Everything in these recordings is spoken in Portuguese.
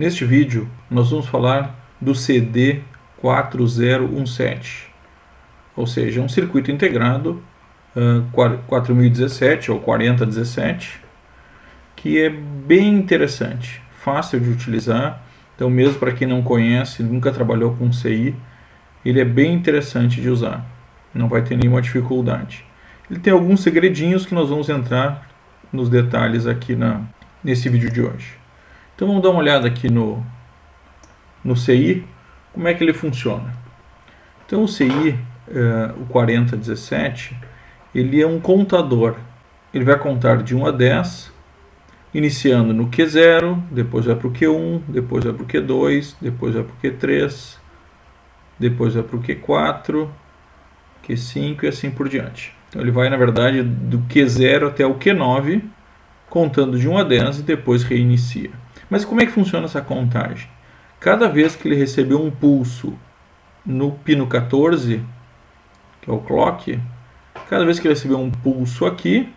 Neste vídeo, nós vamos falar do CD4017, ou seja, um circuito integrado uh, 4017 ou 4017, que é bem interessante, fácil de utilizar. Então, mesmo para quem não conhece, nunca trabalhou com CI, ele é bem interessante de usar, não vai ter nenhuma dificuldade. Ele tem alguns segredinhos que nós vamos entrar nos detalhes aqui na, nesse vídeo de hoje. Então vamos dar uma olhada aqui no, no CI, como é que ele funciona. Então o CI, eh, o 4017, ele é um contador. Ele vai contar de 1 a 10, iniciando no Q0, depois vai para o Q1, depois vai para o Q2, depois vai para o Q3, depois vai para o Q4, Q5 e assim por diante. Então ele vai, na verdade, do Q0 até o Q9, contando de 1 a 10 e depois reinicia. Mas como é que funciona essa contagem? Cada vez que ele recebeu um pulso no pino 14, que é o clock, cada vez que ele recebeu um pulso aqui,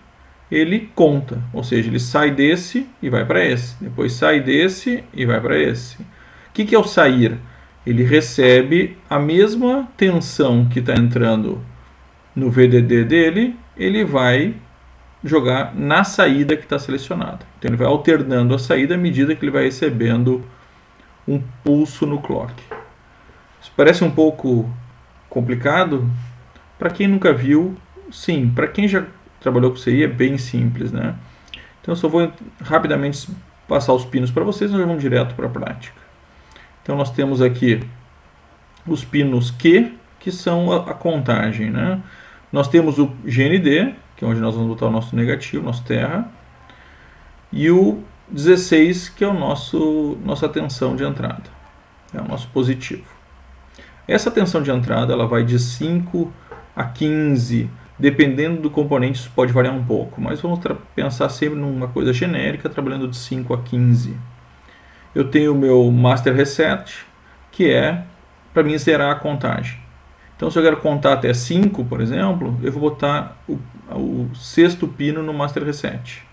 ele conta, ou seja, ele sai desse e vai para esse, depois sai desse e vai para esse. O que, que é o sair? Ele recebe a mesma tensão que está entrando no VDD dele, ele vai jogar na saída que está selecionada. Então ele vai alternando a saída à medida que ele vai recebendo um pulso no clock. Isso parece um pouco complicado? Para quem nunca viu, sim. Para quem já trabalhou com CI é bem simples, né? Então eu só vou rapidamente passar os pinos para vocês nós vamos direto para a prática. Então nós temos aqui os pinos Q, que são a, a contagem, né? Nós temos o GND, que é onde nós vamos botar o nosso negativo, nosso terra, e o 16, que é o nosso nossa tensão de entrada, é o nosso positivo. Essa tensão de entrada ela vai de 5 a 15, dependendo do componente isso pode variar um pouco, mas vamos pensar sempre numa coisa genérica, trabalhando de 5 a 15. Eu tenho o meu master reset, que é para mim zerar a contagem. Então, se eu quero contar até 5, por exemplo, eu vou botar o, o sexto pino no master reset.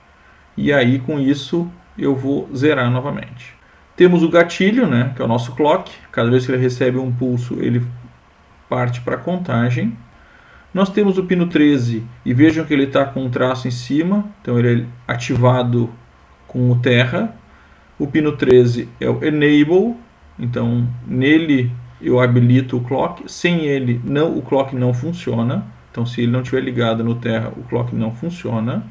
E aí, com isso, eu vou zerar novamente. Temos o gatilho, né, que é o nosso clock. Cada vez que ele recebe um pulso, ele parte para a contagem. Nós temos o pino 13 e vejam que ele está com um traço em cima, então ele é ativado com o terra. O pino 13 é o enable, então nele eu habilito o clock. Sem ele, não, o clock não funciona. Então se ele não estiver ligado no terra, o clock não funciona.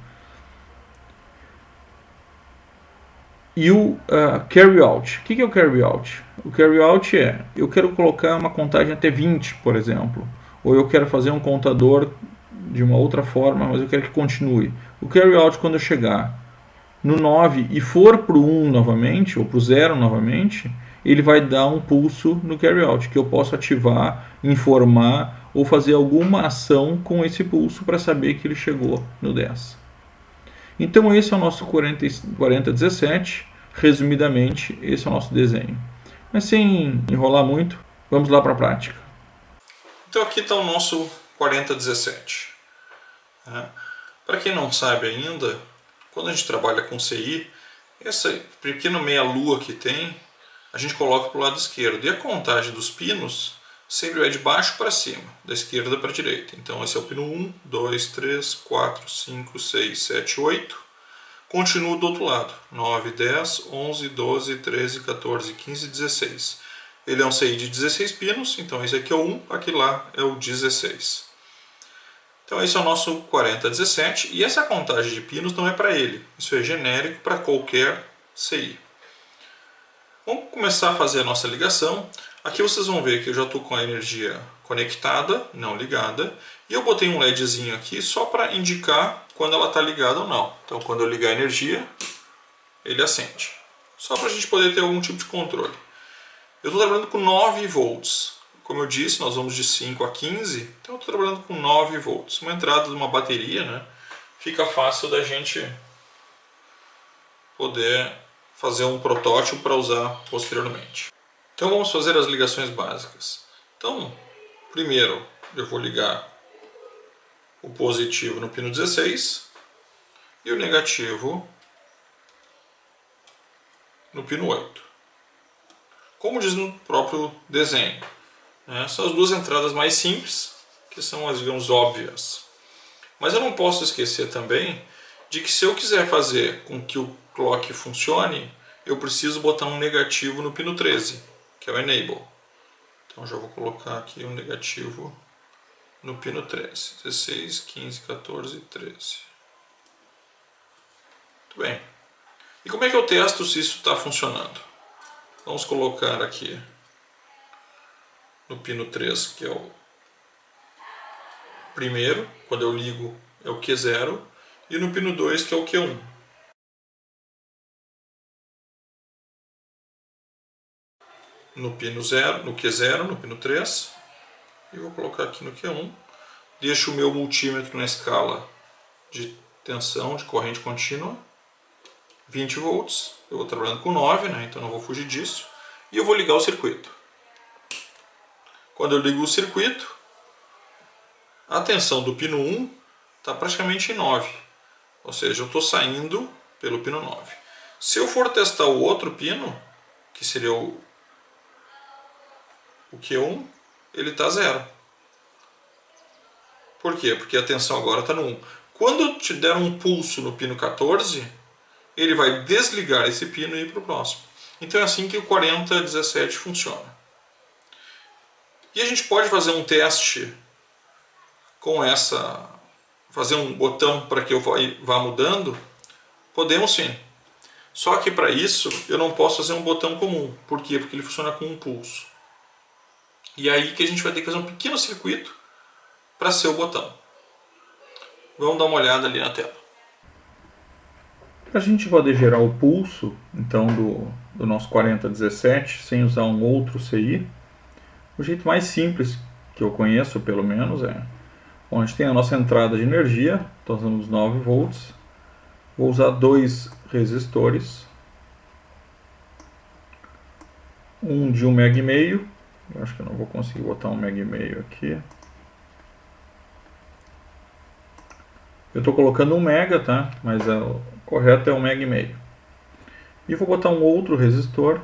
E o uh, carry out. O que é o carry out? O carry out é, eu quero colocar uma contagem até 20, por exemplo. Ou eu quero fazer um contador de uma outra forma, mas eu quero que continue. O carry out, quando eu chegar no 9 e for para o 1 novamente, ou para o 0 novamente, ele vai dar um pulso no carry out, que eu posso ativar, informar ou fazer alguma ação com esse pulso para saber que ele chegou no 10. Então esse é o nosso 40, 4017, resumidamente esse é o nosso desenho. Mas sem enrolar muito, vamos lá para a prática. Então aqui está o nosso 4017. É. Para quem não sabe ainda, quando a gente trabalha com CI, essa pequena meia-lua que tem, a gente coloca para o lado esquerdo. E a contagem dos pinos sempre vai de baixo para cima, da esquerda para a direita. Então esse é o pino 1, 2, 3, 4, 5, 6, 7, 8. Continuo do outro lado, 9, 10, 11, 12, 13, 14, 15, 16. Ele é um CI de 16 pinos, então esse aqui é o 1, aqui lá é o 16. Então esse é o nosso 4017 e essa contagem de pinos não é para ele, isso é genérico para qualquer CI. Vamos começar a fazer a nossa ligação. Aqui vocês vão ver que eu já estou com a energia conectada, não ligada, e eu botei um LEDzinho aqui só para indicar quando ela está ligada ou não. Então quando eu ligar a energia, ele acende. Só para a gente poder ter algum tipo de controle. Eu estou trabalhando com 9 volts. Como eu disse, nós vamos de 5 a 15, então eu estou trabalhando com 9 volts. Uma entrada de uma bateria, né? Fica fácil da gente poder fazer um protótipo para usar posteriormente. Então vamos fazer as ligações básicas. Então, primeiro eu vou ligar o positivo no pino 16 e o negativo no pino 8. como diz no próprio desenho. Né? São as duas entradas mais simples, que são as, digamos, óbvias. Mas eu não posso esquecer também de que se eu quiser fazer com que o clock funcione, eu preciso botar um negativo no pino 13, é o enable. Então já vou colocar aqui um negativo no pino 13. 16, 15, 14, 13. Muito bem. E como é que eu testo se isso está funcionando? Vamos colocar aqui no pino 3, que é o primeiro, quando eu ligo é o Q0, e no pino 2, que é o Q1. No pino 0, no Q0, no pino 3, e vou colocar aqui no Q1. Deixo o meu multímetro na escala de tensão, de corrente contínua, 20 volts. Eu vou trabalhando com 9, né, então não vou fugir disso. E eu vou ligar o circuito. Quando eu ligo o circuito, a tensão do pino 1 está praticamente em 9. Ou seja, eu estou saindo pelo pino 9. Se eu for testar o outro pino, que seria o, o Q1, ele está zero. Por quê? Porque a tensão agora está no 1. Quando te der um pulso no pino 14, ele vai desligar esse pino e ir para o próximo. Então é assim que o 4017 funciona. E a gente pode fazer um teste com essa, fazer um botão para que eu vá mudando? Podemos sim. Só que para isso eu não posso fazer um botão comum. Por quê? Porque ele funciona com um pulso. E aí que a gente vai ter que fazer um pequeno circuito para ser o botão. Vamos dar uma olhada ali na tela. Para a gente poder gerar o pulso, então, do, do nosso 4017, sem usar um outro CI, o jeito mais simples que eu conheço, pelo menos, é onde tem a nossa entrada de energia, estou usando os 9 volts, vou usar dois resistores, um de 1,5 mega eu acho que eu não vou conseguir botar 1,5 mega aqui. Eu estou colocando 1 mega, tá? Mas é, o correto é 1,5 mega E vou botar um outro resistor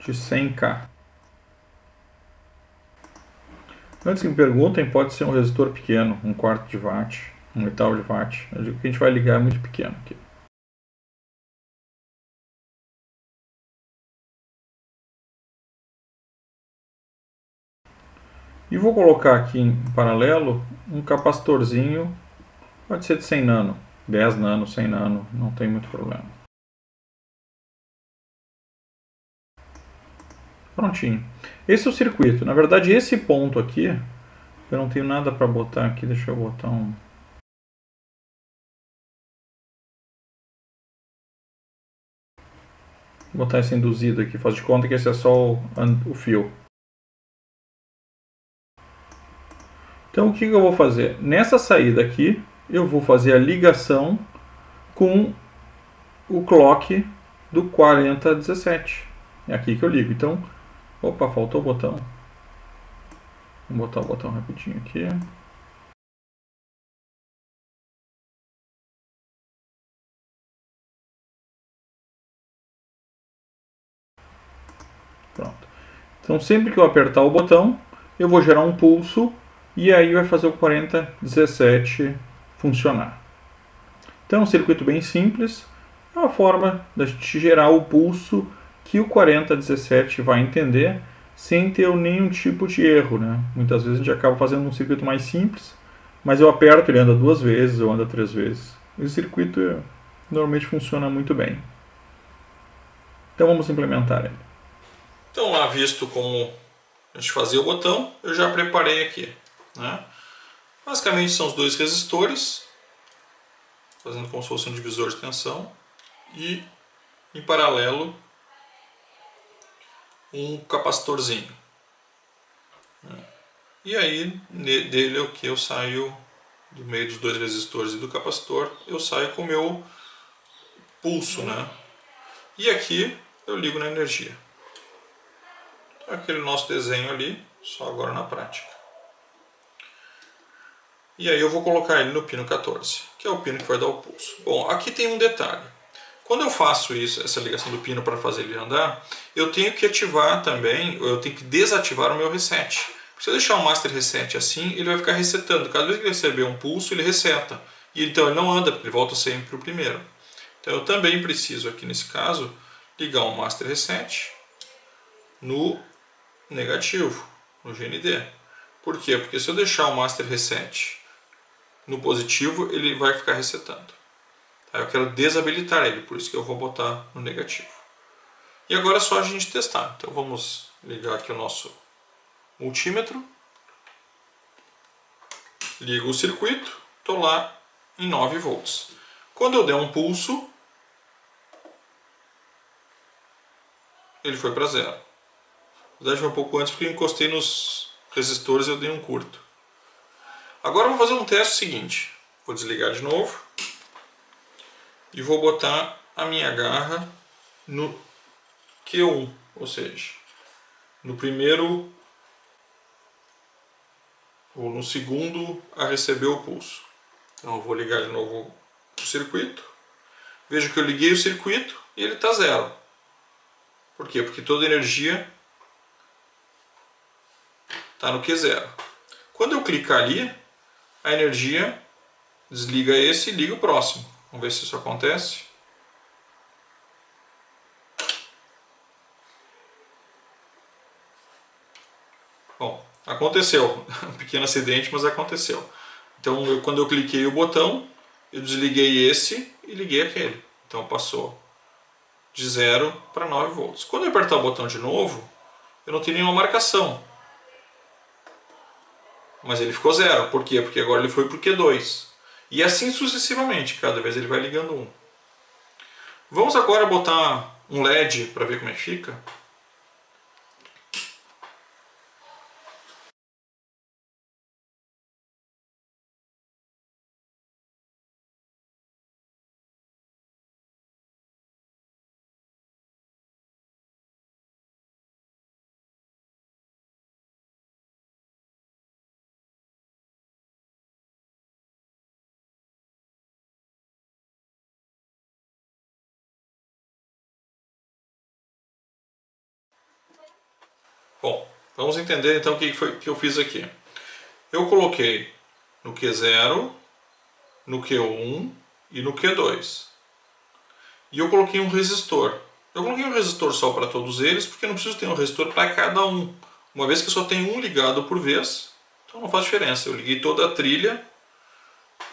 de 100K. Antes que me perguntem, pode ser um resistor pequeno, um quarto de watt, um oitavo de watt. Eu digo que a gente vai ligar muito pequeno aqui. E vou colocar aqui em paralelo um capacitorzinho, pode ser de 100 nano, 10 nano, 100 nano, não tem muito problema. Prontinho. Esse é o circuito. Na verdade, esse ponto aqui, eu não tenho nada para botar aqui. Deixa eu botar um... Vou botar esse induzido aqui. Faz de conta que esse é só o, o fio. Então, o que, eu vou fazer? Nessa saída aqui, eu vou fazer a ligação com o clock do 4017. É aqui que eu ligo. Então, Opa, faltou o botão. Vou botar o botão rapidinho aqui. Pronto. Então sempre que eu apertar o botão, eu vou gerar um pulso e aí vai fazer o 4017 funcionar. Então é um circuito bem simples, é uma forma da gente gerar o pulso que o 4017 vai entender sem ter nenhum tipo de erro. Né? Muitas vezes a gente acaba fazendo um circuito mais simples, mas eu aperto, ele anda duas vezes ou anda três vezes. Esse circuito normalmente funciona muito bem. Então vamos implementar ele. Então lá visto como a gente fazia o botão, eu já preparei aqui. Né? Basicamente são os dois resistores, fazendo como se fosse um divisor de tensão, e em paralelo um capacitorzinho. E aí dele é o que eu saio do meio dos dois resistores e do capacitor, eu saio com o meu pulso, né? E aqui eu ligo na energia. Aquele nosso desenho ali, só agora na prática. E aí eu vou colocar ele no pino 14, que é o pino que vai dar o pulso. Bom, aqui tem um detalhe. Quando eu faço isso, essa ligação do pino para fazer ele andar, eu tenho que ativar também, eu tenho que desativar o meu reset. Se eu deixar o master reset assim, ele vai ficar resetando. Cada vez que ele receber um pulso, ele reseta. E então ele não anda, porque ele volta sempre o primeiro. Então eu também preciso aqui nesse caso ligar o master reset no negativo, no GND. Por quê? Porque se eu deixar o master reset no positivo, ele vai ficar resetando. Aí eu quero desabilitar ele, por isso que eu vou botar no negativo. E agora é só a gente testar. Então vamos ligar aqui o nosso multímetro. Ligo o circuito, estou lá em 9 volts. Quando eu der um pulso, ele foi para zero. Na verdade foi um pouco antes porque eu encostei nos resistores e eu dei um curto. Agora vou fazer um teste seguinte. Vou desligar de novo e vou botar a minha garra no Q1, ou seja, no primeiro ou no segundo a receber o pulso. Então eu vou ligar de novo o circuito. Vejo que eu liguei o circuito e ele está zero. Por quê? Porque toda a energia está no Q0. Quando eu clicar ali, a energia desliga esse e liga o próximo. Vamos ver se isso acontece. Bom, aconteceu. Um pequeno acidente, mas aconteceu. Então, eu, quando eu cliquei o botão, eu desliguei esse e liguei aquele. Então, passou de 0 para 9 volts. Quando eu apertar o botão de novo, eu não tenho nenhuma marcação. Mas ele ficou zero. Por quê? Porque agora ele foi para o Q2. E assim sucessivamente, cada vez ele vai ligando um. Vamos agora botar um LED para ver como é que fica. Bom, vamos entender então o que foi que eu fiz aqui. Eu coloquei no Q0, no Q1 e no Q2. E eu coloquei um resistor. Eu coloquei um resistor só para todos eles, porque não preciso ter um resistor para cada um. Uma vez que só tenho um ligado por vez, então não faz diferença. Eu liguei toda a trilha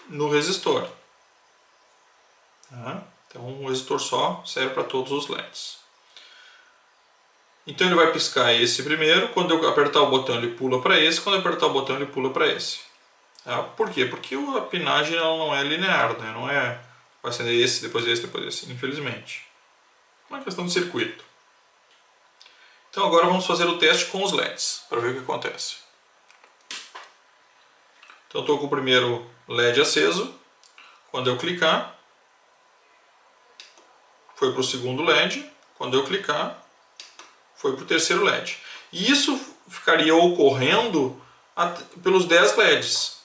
no resistor. Tá? Então um resistor só serve para todos os LEDs. Então ele vai piscar esse primeiro, quando eu apertar o botão ele pula para esse, quando eu apertar o botão ele pula para esse. Tá? Por quê? Porque a pinagem ela não é linear, né? não é vai acender esse, depois esse, depois esse, infelizmente. É uma questão de circuito. Então agora vamos fazer o teste com os LEDs, para ver o que acontece. Então estou com o primeiro LED aceso, quando eu clicar, foi para o segundo LED, quando eu clicar, foi para o terceiro LED. E isso ficaria ocorrendo pelos 10 LEDs.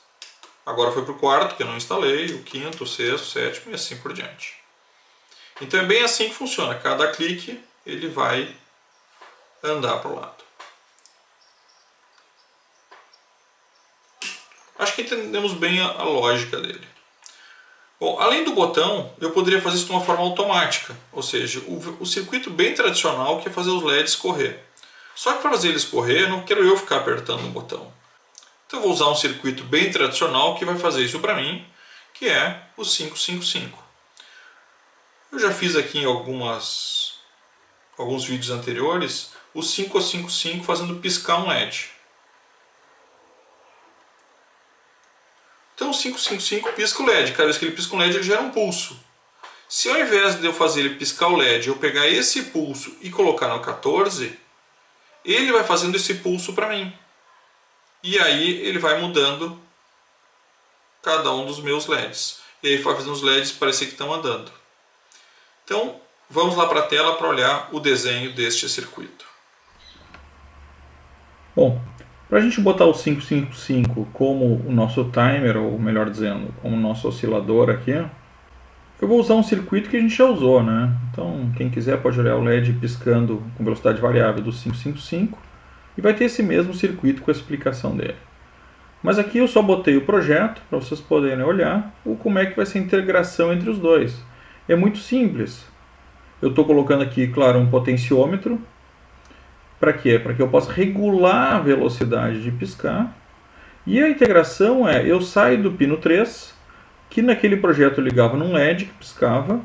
Agora foi para o quarto, que eu não instalei, o quinto, o sexto, o sétimo e assim por diante. Então é bem assim que funciona. Cada clique ele vai andar para o lado. Acho que entendemos bem a, a lógica dele. Bom, além do botão, eu poderia fazer isso de uma forma automática, ou seja, o, o circuito bem tradicional que é fazer os LEDs correr. Só que para fazer eles correr, não quero eu ficar apertando o botão. Então eu vou usar um circuito bem tradicional que vai fazer isso para mim, que é o 555. Eu já fiz aqui em algumas, alguns vídeos anteriores o 555 fazendo piscar um LED. Então o 555 pisca o LED. Cada vez que ele pisca um LED, ele gera um pulso. Se ao invés de eu fazer ele piscar o LED, eu pegar esse pulso e colocar no 14, ele vai fazendo esse pulso para mim. E aí ele vai mudando cada um dos meus LEDs. E aí vai fazendo os LEDs parecer que estão andando. Então, vamos lá para a tela para olhar o desenho deste circuito. Bom, para a gente botar o 555 como o nosso timer, ou melhor dizendo, como o nosso oscilador aqui, Eu vou usar um circuito que a gente já usou, né? Então, quem quiser pode olhar o LED piscando com velocidade variável do 555 e vai ter esse mesmo circuito com a explicação dele. Mas aqui eu só botei o projeto para vocês poderem olhar o como é que vai ser a integração entre os dois. É muito simples. Eu estou colocando aqui, claro, um potenciômetro. Para quê? Para que eu possa regular a velocidade de piscar. E a integração é, eu saio do pino 3, que naquele projeto eu ligava num LED que piscava,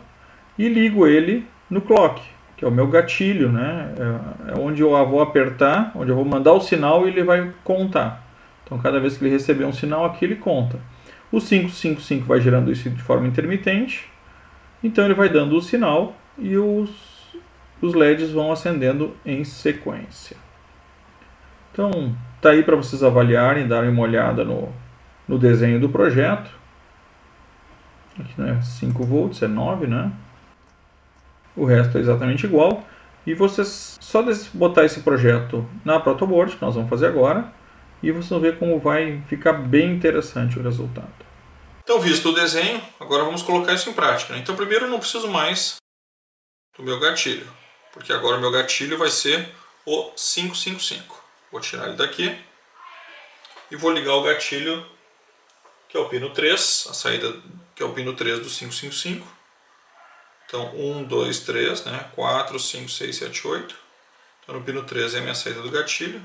e ligo ele no clock, que é o meu gatilho, né? É, é onde eu vou apertar, onde eu vou mandar o sinal e ele vai contar. Então, cada vez que ele receber um sinal aqui, ele conta. O 555 vai gerando isso de forma intermitente. Então, ele vai dando o sinal e os, os LEDs vão acendendo em sequência. Então, tá aí para vocês avaliarem, darem uma olhada no, no desenho do projeto. Aqui não é 5 volts, é 9, né? O resto é exatamente igual. E vocês só botar esse projeto na protoboard, que nós vamos fazer agora, e vocês vão ver como vai ficar bem interessante o resultado. Então, visto o desenho, agora vamos colocar isso em prática. Né? Então, primeiro eu não preciso mais do meu gatilho, porque agora o meu gatilho vai ser o 555. Vou tirar ele daqui e vou ligar o gatilho, que é o pino 3, a saída que é o pino 3 do 555. Então, 1, 2, 3, né? 4, 5, 6, 7, 8. Então, no pino 3 é a minha saída do gatilho.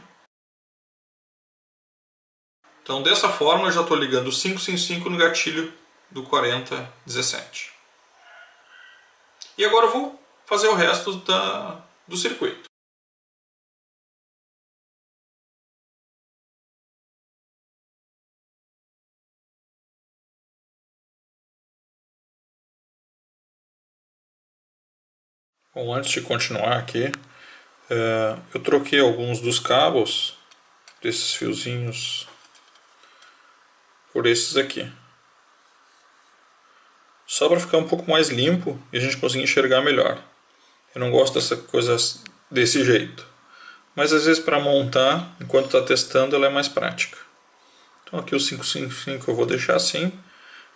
Então, dessa forma, eu já estou ligando o 555 no gatilho do 4017. E agora eu vou fazer o resto da, do circuito. Bom, antes de continuar aqui, é, eu troquei alguns dos cabos desses fiozinhos por esses aqui. Só para ficar um pouco mais limpo e a gente conseguir enxergar melhor. Eu não gosto dessas coisas desse jeito. Mas às vezes para montar, enquanto está testando, ela é mais prática. Então aqui o 555 eu vou deixar assim.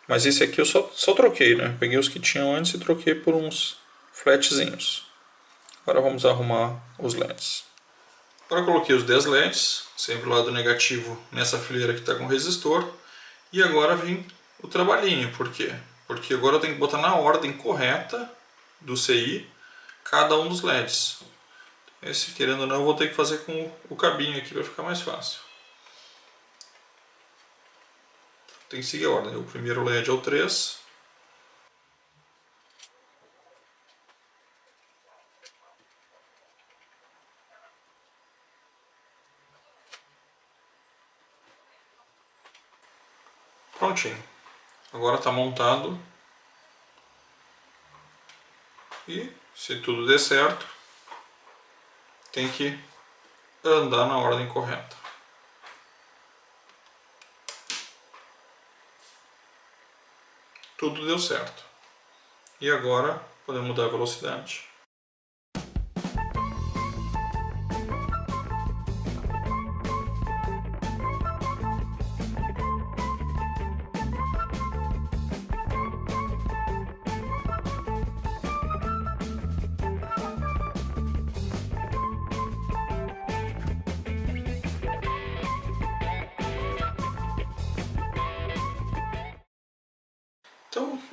Mas esse aqui eu só, só troquei, né? Peguei os que tinham antes e troquei por uns flatzinhos. Agora vamos arrumar os LEDs. Agora coloquei os 10 LEDs, sempre o lado negativo nessa fileira que está com resistor. E agora vem o trabalhinho, por quê? Porque agora eu tenho que botar na ordem correta do CI cada um dos LEDs. Esse, querendo ou não, eu vou ter que fazer com o cabinho aqui para ficar mais fácil. Tem que seguir a ordem. O primeiro LED é o 3, Prontinho. Agora está montado. E se tudo der certo, tem que andar na ordem correta. Tudo deu certo. E agora podemos mudar a velocidade.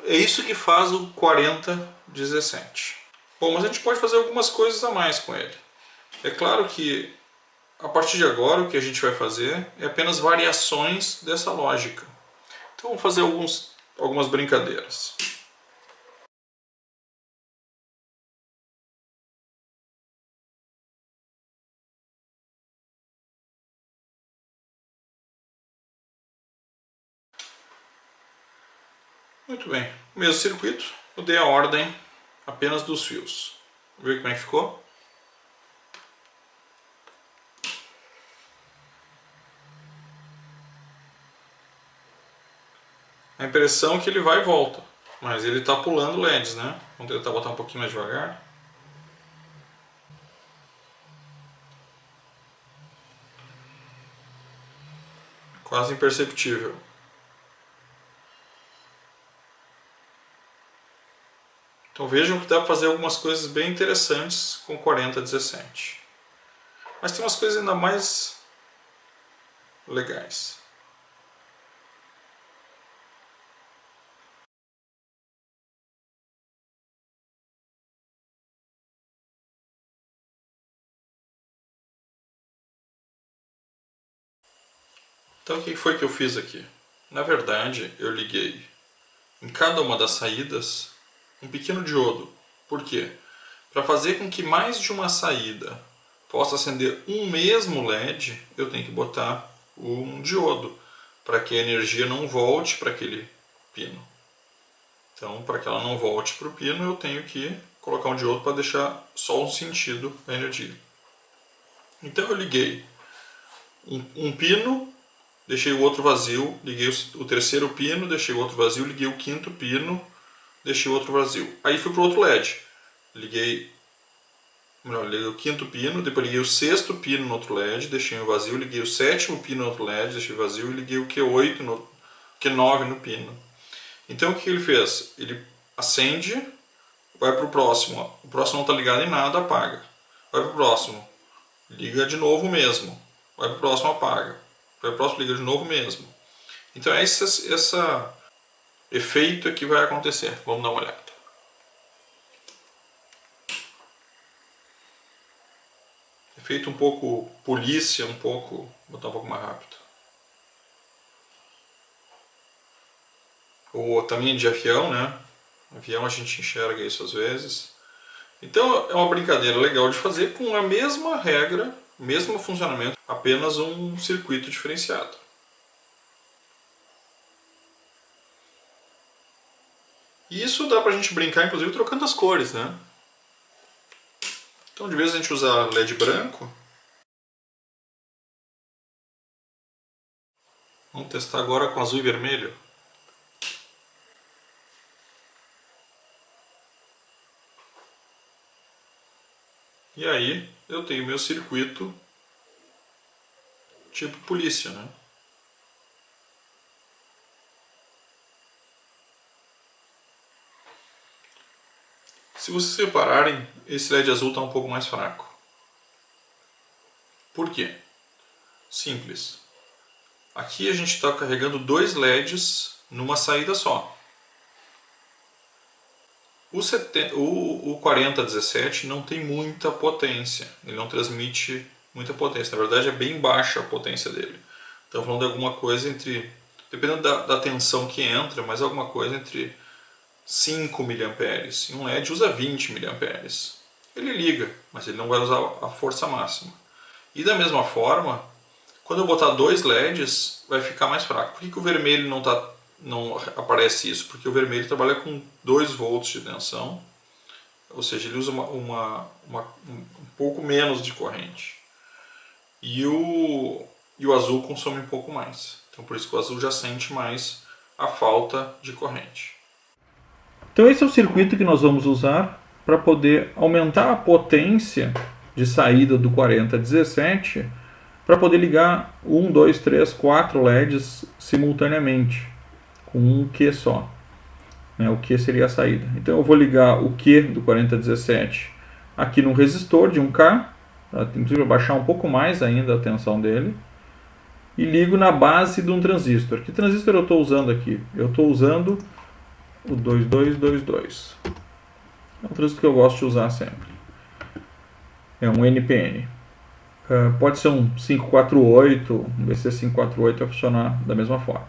É isso que faz o 4017. Bom, mas a gente pode fazer algumas coisas a mais com ele. É claro que a partir de agora o que a gente vai fazer é apenas variações dessa lógica. Então vamos fazer alguns, algumas brincadeiras. Muito bem, o mesmo circuito, mudei a ordem apenas dos fios. Ver como é que ficou? A impressão é que ele vai e volta, mas ele está pulando LEDs, né? Vamos tentar botar um pouquinho mais devagar. Quase imperceptível. Então vejam que dá para fazer algumas coisas bem interessantes com 4017. Mas tem umas coisas ainda mais legais. Então o que foi que eu fiz aqui? Na verdade, eu liguei em cada uma das saídas um pequeno diodo. Por quê? Para fazer com que mais de uma saída possa acender um mesmo LED, eu tenho que botar um diodo para que a energia não volte para aquele pino. Então, para que ela não volte para o pino, eu tenho que colocar um diodo para deixar só um sentido da energia. Então, eu liguei um, um pino deixei o outro vazio, liguei o terceiro pino, deixei o outro vazio, liguei o quinto pino, deixei o outro vazio. Aí fui para o outro LED. Liguei, melhor, liguei o quinto pino, depois liguei o sexto pino no outro LED, deixei o vazio, liguei o sétimo pino no outro LED, deixei vazio e liguei o Q8 no Q9 no pino. Então o que ele fez? Ele acende, vai para o próximo. O próximo não está ligado em nada, apaga. Vai para o próximo, liga de novo mesmo. Vai para o próximo, apaga para o próximo liga de novo mesmo. Então é esse, esse efeito que vai acontecer. Vamos dar uma olhada. Efeito um pouco polícia, um pouco. Vou botar um pouco mais rápido. Ou também de avião, né? Avião a gente enxerga isso às vezes. Então é uma brincadeira legal de fazer com a mesma regra mesmo funcionamento, apenas um circuito diferenciado. E isso dá pra gente brincar, inclusive, trocando as cores, né? Então, de vez a gente usar LED branco, vamos testar agora com azul e vermelho. E aí eu tenho meu circuito tipo polícia, né? Se vocês repararem, esse LED azul está um pouco mais fraco. Por quê? Simples. Aqui a gente está carregando dois LEDs numa saída só. O, 70, o, o 4017 não tem muita potência, ele não transmite muita potência, na verdade é bem baixa a potência dele. Então falando de alguma coisa entre, dependendo da, da tensão que entra, mas alguma coisa entre 5 mA e um LED usa 20 mA. Ele liga, mas ele não vai usar a força máxima. E da mesma forma, quando eu botar dois LEDs, vai ficar mais fraco. Por que, que o vermelho não está não aparece isso, porque o vermelho trabalha com 2 volts de tensão, ou seja, ele usa uma, uma, uma, um pouco menos de corrente. E o, e o azul consome um pouco mais. Então por isso que o azul já sente mais a falta de corrente. Então esse é o circuito que nós vamos usar para poder aumentar a potência de saída do 4017 para poder ligar 1, 2, 3, 4 LEDs simultaneamente com um Q só. Né? O Q seria a saída. Então eu vou ligar o Q do 4017 aqui no resistor de 1K, tá? inclusive baixar um pouco mais ainda a tensão dele, e ligo na base de um transistor. Que transistor eu estou usando aqui? Eu estou usando o 2222. É um transistor que eu gosto de usar sempre. É um NPN. Uh, ah, pode ser um 548, um BC548 vai funcionar da mesma forma.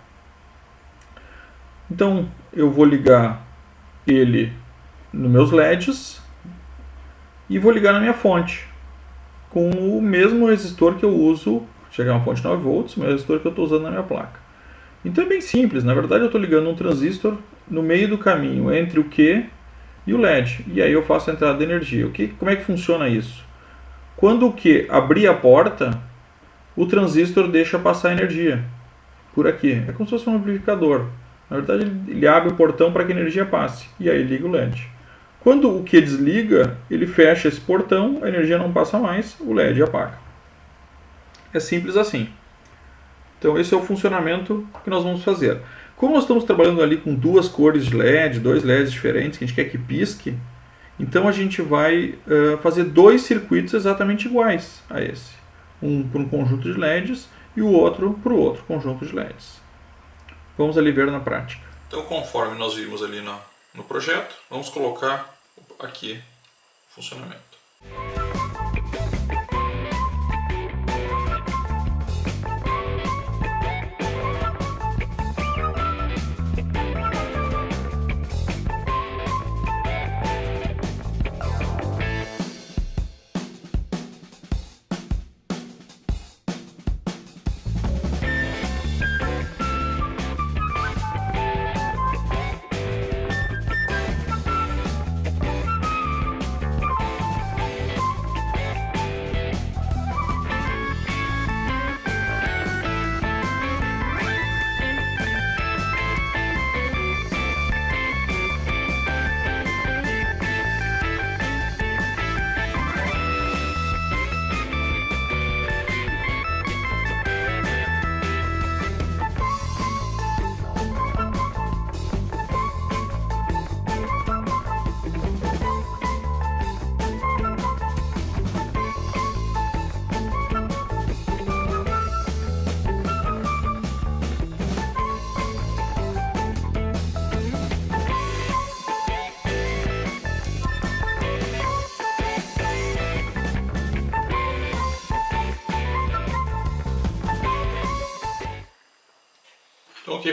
Então eu vou ligar ele nos meus LEDs e vou ligar na minha fonte com o mesmo resistor que eu uso, chegar uma fonte 9 volts, o mesmo resistor que eu estou usando na minha placa. Então é bem simples, na verdade eu estou ligando um transistor no meio do caminho entre o Q e o LED, e aí eu faço a entrada de energia. O que, como é que funciona isso? Quando o Q abrir a porta, o transistor deixa passar energia por aqui. É como se fosse um amplificador. Na verdade, ele abre o portão para que a energia passe e aí liga o LED. Quando o que desliga, ele fecha esse portão, a energia não passa mais, o LED apaga. É simples assim. Então esse é o funcionamento que nós vamos fazer. Como nós estamos trabalhando ali com duas cores de LED, dois LEDs diferentes que a gente quer que pisque, então a gente vai uh, fazer dois circuitos exatamente iguais a esse. Um para um conjunto de LEDs e o outro para o outro conjunto de LEDs. Vamos ali ver na prática. Então conforme nós vimos ali no, no projeto, vamos colocar aqui o funcionamento.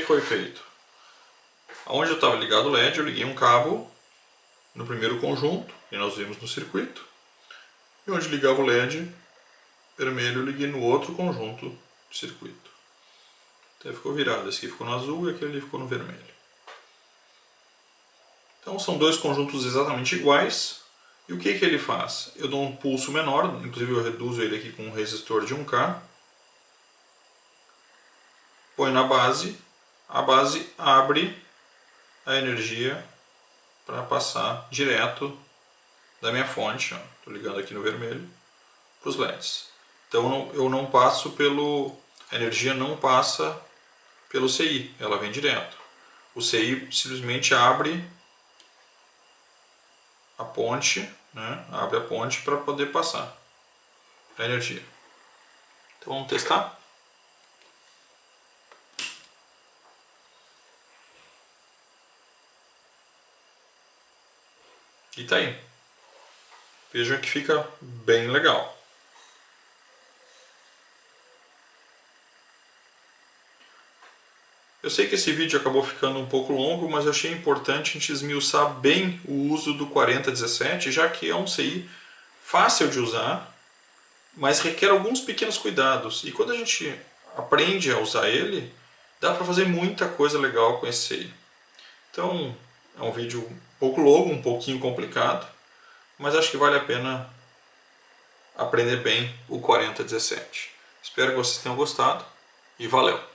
Foi feito? Onde eu estava ligado o LED, eu liguei um cabo no primeiro conjunto, que nós vimos no circuito. E onde ligava o LED vermelho, eu liguei no outro conjunto de circuito. Então ficou virado, esse aqui ficou no azul e aquele ali ficou no vermelho. Então são dois conjuntos exatamente iguais. E o que, que ele faz? Eu dou um pulso menor, inclusive eu reduzo ele aqui com um resistor de 1K põe na base, a base abre a energia para passar direto da minha fonte, estou ligando aqui no vermelho, para os LEDs. Então eu não passo pelo, a energia não passa pelo CI, ela vem direto. O CI simplesmente abre a ponte, né? abre a ponte para poder passar a energia. Então vamos testar? E tá aí. Vejam que fica bem legal. Eu sei que esse vídeo acabou ficando um pouco longo, mas eu achei importante a gente esmiuçar bem o uso do 4017, já que é um CI fácil de usar, mas requer alguns pequenos cuidados. E quando a gente aprende a usar ele, dá para fazer muita coisa legal com esse CI. Então, é um vídeo um pouco longo, um pouquinho complicado, mas acho que vale a pena aprender bem o 4017. Espero que vocês tenham gostado e valeu!